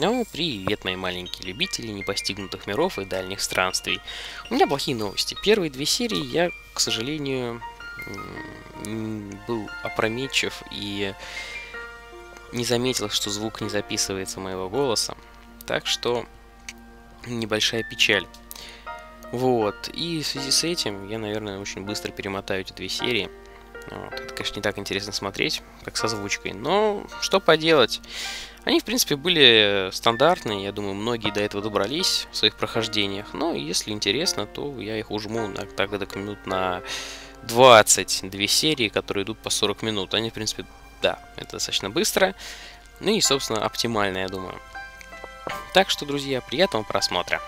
О, привет, мои маленькие любители непостигнутых миров и дальних странствий. У меня плохие новости. Первые две серии я, к сожалению, был опрометчив и не заметил, что звук не записывается моего голоса. Так что небольшая печаль. Вот. И в связи с этим я, наверное, очень быстро перемотаю эти две серии. Вот. Это, конечно, не так интересно смотреть, как с озвучкой. Но что поделать. Они, в принципе, были стандартные. Я думаю, многие до этого добрались в своих прохождениях. Но если интересно, то я их ужму на, так минут на 22 серии, которые идут по 40 минут. Они, в принципе, да, это достаточно быстро. Ну и, собственно, оптимально, я думаю. Так что, друзья, приятного просмотра.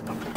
Dobre.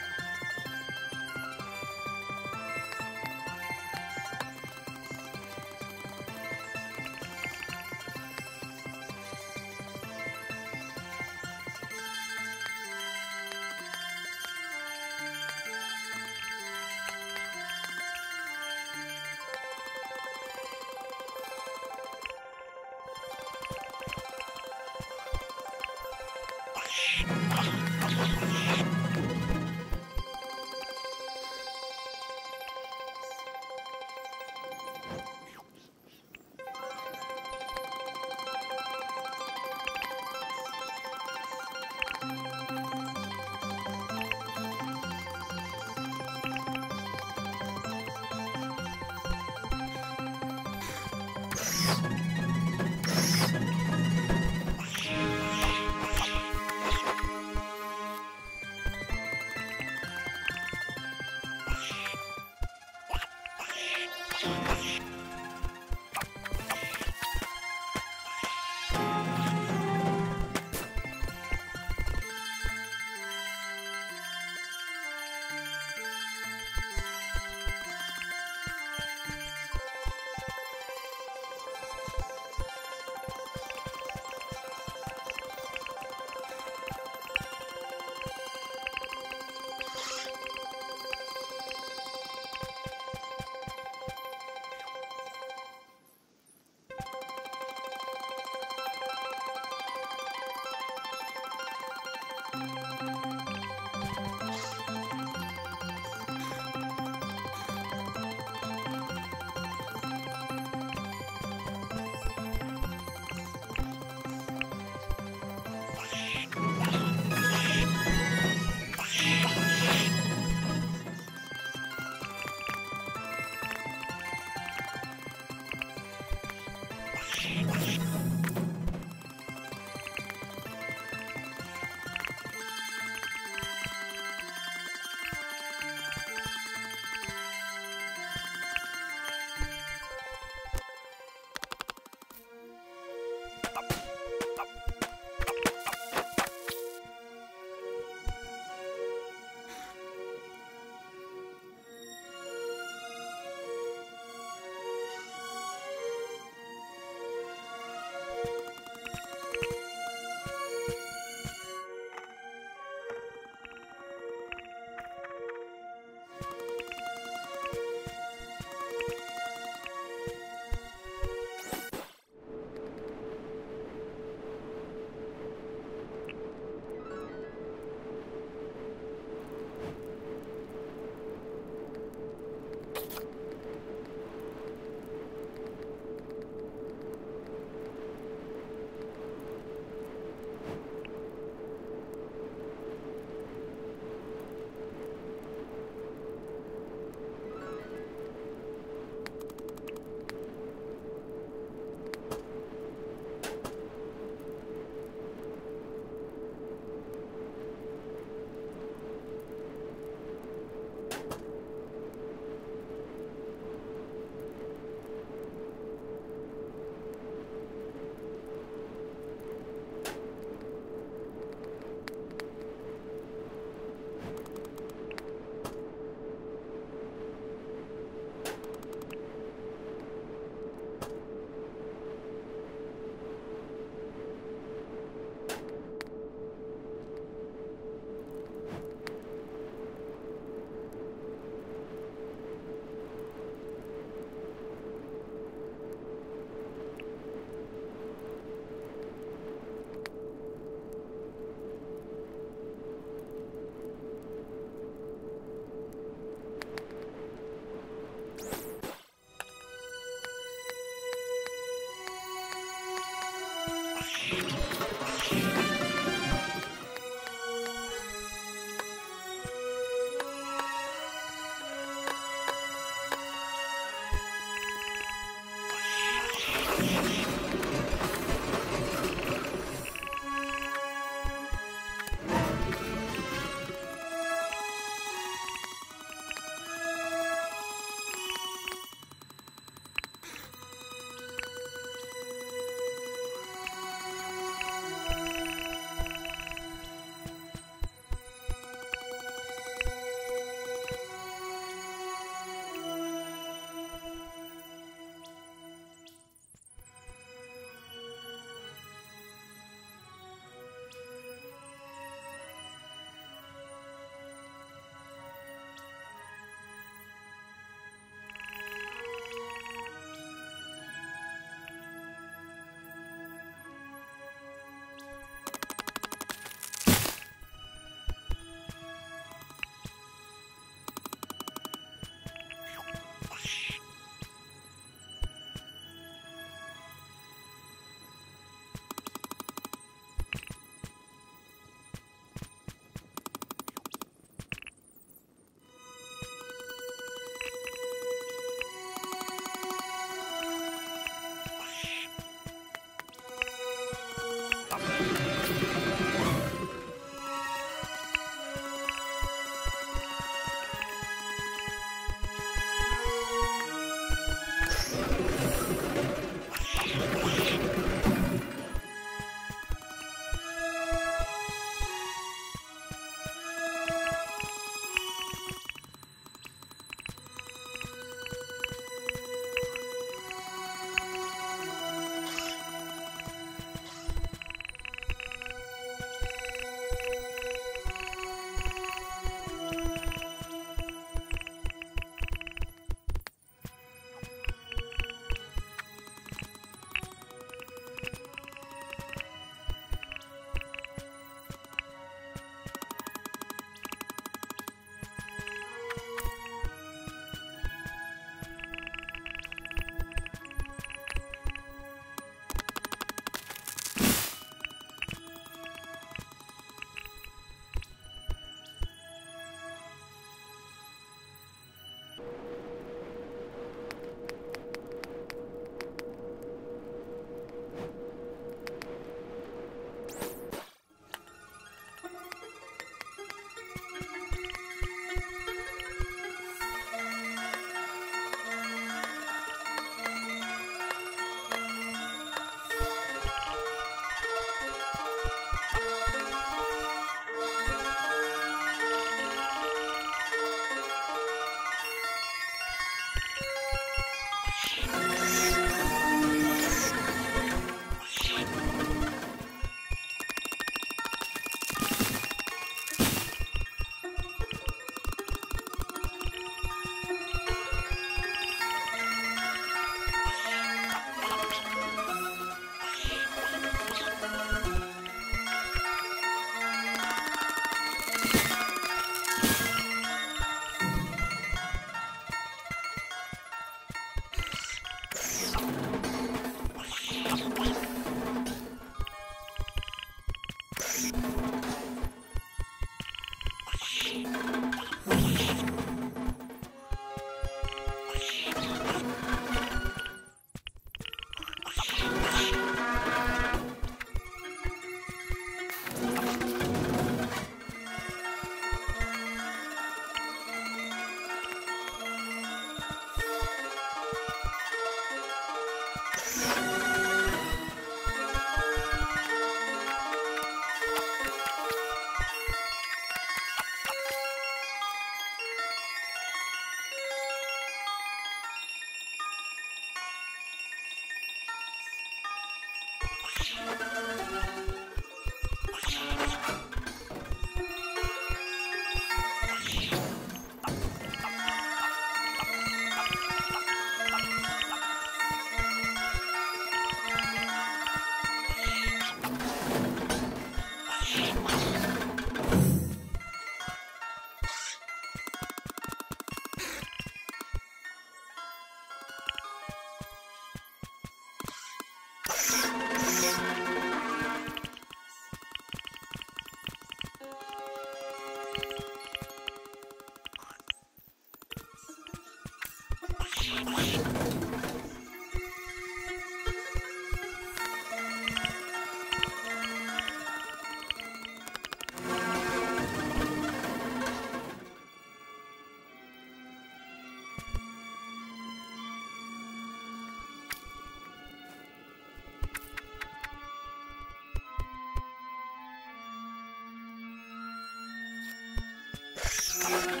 Bye-bye.